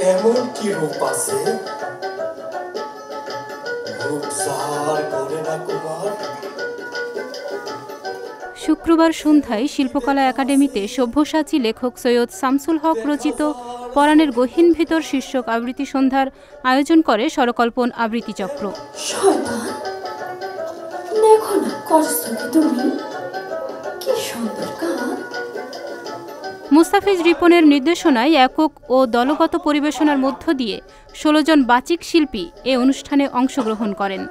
এমন কি রূপ আছে? রূপ যার করে না কুমার। শুক্রবার সন্ধ্যায় শিল্পকলা একাডেমিতে সভ্যসাচী লেখক সৈয়দ শামসুল হক রচিত পরাণের গহীন ভিতর শীর্ষক আবৃত্তি সন্ধ্যার আয়োজন করে স্বরকল্পন আবৃত্তি চক্র। দেখো না তুমি? কি সুন্দর গান মুস্তাফিজ রিপনের নির্দেশনায় একক ও দলগত পরিবেশনার মধ্য দিয়ে ষোলো জন বাচিক শিল্পী এ অনুষ্ঠানে অংশগ্রহণ করেন।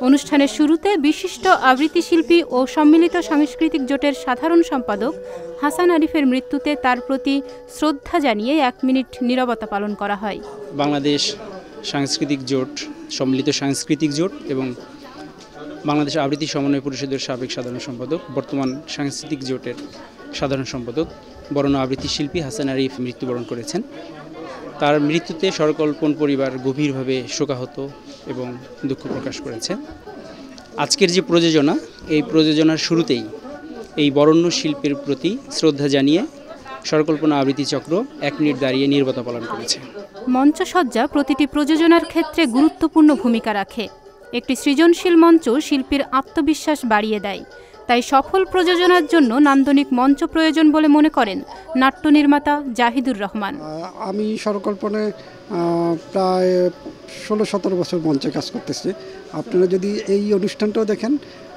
অনুষ্ঠানের শুরুতে বিশিষ্ট আবৃত্তি শিল্পী ও সম্মিলিত সাংস্কৃতিক জোটের সাধারণ সম্পাদক হাসান আরিফের মৃত্যুতে তার প্রতি শ্রদ্ধা জানিয়ে এক মিনিট নীরবতা পালন করা হয়। বাংলাদেশ সাংস্কৃতিক জোট, সম্মিলিত সাংস্কৃতিক জোট এবং বাংলাদেশ আবৃত্তি সমন্বয় পরিষদের সাবেক সাধারণ সম্পাদক, বর্তমান সাংস্কৃতিক জোটের সাধারণ সম্পাদক, বরণ আবৃত্তি শিল্পী হাসান আরিফ মৃত্যুবরণ করেছেন। তার মৃত্যুতে সরকল্পন পরিবার গভীরভাবে শোকাহত। এবং দুঃখ প্রকাশ করেছে। আজকের যে প্রযোজনা, এই প্রযোজনার শুরুতেই এই বরণ্য শিল্পের প্রতি শ্রদ্ধা জানিয়ে সরকল্পনা আবৃত্তি চক্র এক মিনিট দাঁড়িয়ে নির্বতা পালন করেছে। মঞ্চসজ্জা প্রতিটি প্রযোজনার ক্ষেত্রে গুরুত্বপূর্ণ ভূমিকা রাখে। একটি সৃজনশীল মঞ্চ শিল্পীর আত্মবিশ্বাস বাড়িয়ে দেয়। তাই সফল প্রযোজনার জন্য নান্দনিক মঞ্চ প্রয়োজন বলে মনে করেন নাট্য নির্মাতা জাহিদুর রহমান। আমি সরকল্পনায় আহ, প্রায় ষোলো সতেরো বছর মঞ্চে কাজ করতেছি। আপনারা যদি এই অনুষ্ঠানটাও দেখেন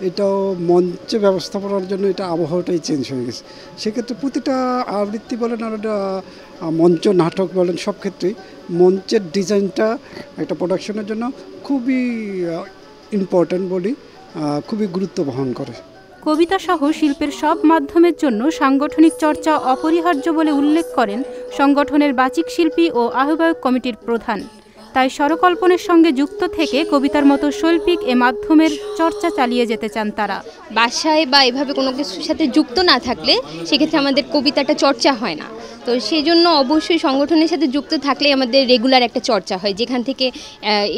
এটাও মঞ্চে ব্যবস্থাপনার জন্য এটা আবহাওয়াটাই চেঞ্জ হয়ে গেছে। সেক্ষেত্রে প্রতিটা আবৃত্তি বলেন আর আহ, মঞ্চ নাটক বলেন সব ক্ষেত্রেই মঞ্চের ডিজাইনটা একটা প্রোডাকশনের জন্য খুবই ইম্পর্ট্যান্ট বলি খুবই গুরুত্ব বহন করে। কবিতা সহ শিল্পের সব মাধ্যমের জন্য সাংগঠনিক চর্চা অপরিহার্য বলে উল্লেখ করেন সংগঠনের বাচিক শিল্পী ও আহ্বায়ক কমিটির প্রধান। তাই স্বরকল্পনের সঙ্গে যুক্ত থেকে কবিতার মতো শৈল্পিক এ মাধ্যমের চর্চা চালিয়ে যেতে চান তারা। বাসায় বা এভাবে কোনো কিছুর সাথে যুক্ত না থাকলে সেক্ষেত্রে আমাদের কবিতাটা চর্চা হয় না। তো সেই জন্য অবশ্যই সংগঠনের সাথে যুক্ত থাকলে আমাদের রেগুলার একটা চর্চা হয়, যেখান থেকে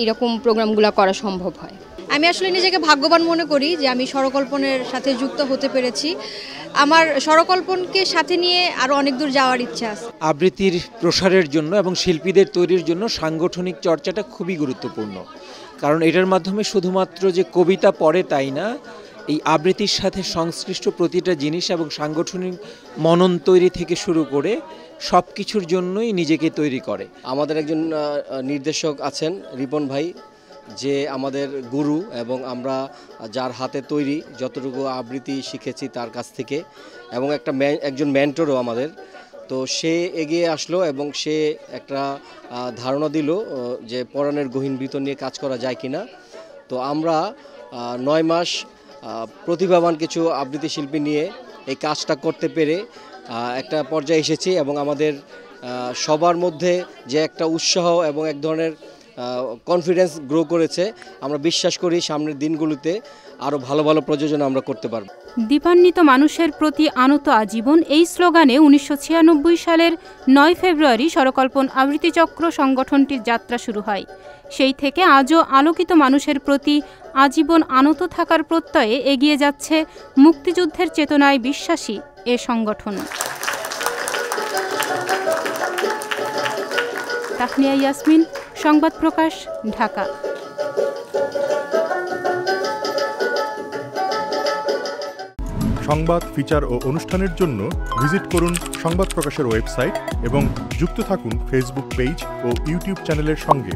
এরকম প্রোগ্রামগুলো করা সম্ভব হয়। আমি আসলে নিজেকে ভাগ্যবান মনে করি যে আমি স্বরকল্পনের সাথে যুক্ত হতে পেরেছি। আমার স্বরকল্পনকে সাথে নিয়ে আরও অনেক দূর যাওয়ার ইচ্ছা আছে। আবৃত্তির প্রসারের জন্য এবং শিল্পীদের তৈরির জন্য সাংগঠনিক চর্চাটা খুবই গুরুত্বপূর্ণ। কারণ এটার মাধ্যমে শুধুমাত্র যে কবিতা পড়ে তাই না এই আবৃত্তির সাথে সংশ্লিষ্ট প্রতিটা জিনিস এবং সাংগঠনিক মনন তৈরি থেকে শুরু করে সব কিছুর জন্যই নিজেকে তৈরি করে। আমাদের একজন নির্দেশক আছেন রিপন ভাই। যে আমাদের গুরু এবং আমরা যার হাতে তৈরি যতটুকু আবৃত্তি শিখেছি তার কাছ থেকে এবং একটা একজন মেন্টরও আমাদের। তো সে এগিয়ে আসলো এবং সে একটা ধারণা দিল যে পরাণের গহীন ভিতর নিয়ে কাজ করা যায় কিনা। তো আমরা নয় মাস প্রতিভাবান কিছু আবৃত্তি শিল্পী নিয়ে এই কাজটা করতে পেরে একটা পর্যায়ে এসেছি এবং আমাদের সবার মধ্যে যে একটা উৎসাহ এবং এক ধরনের কনফিডেন্স গ্রো করেছে, আমরা বিশ্বাস করি সামনের দিনগুলোতে আরও ভালো ভালো প্রযোজনা আমরা করতে পারব। দীপান্বিত মানুষের প্রতি আনত আজীবন, এই স্লোগানে উনিশশো ছিয়ানব্বই সালের নয় ফেব্রুয়ারি স্বরকল্পন আবৃত্তি চক্র সংগঠনটির যাত্রা শুরু হয়। সেই থেকে আজও আলোকিত মানুষের প্রতি আজীবন আনত থাকার প্রত্যয়ে এগিয়ে যাচ্ছে মুক্তিযুদ্ধের চেতনায় বিশ্বাসী এ সংগঠন। তাহনিয়া ইয়াসমিন, সংবাদ প্রকাশ, ঢাকা। সংবাদ, ফিচার ও অনুষ্ঠানের জন্য ভিজিট করুন সংবাদ প্রকাশের ওয়েবসাইট এবং যুক্ত থাকুন ফেসবুক পেজ ও ইউটিউব চ্যানেলের সঙ্গে।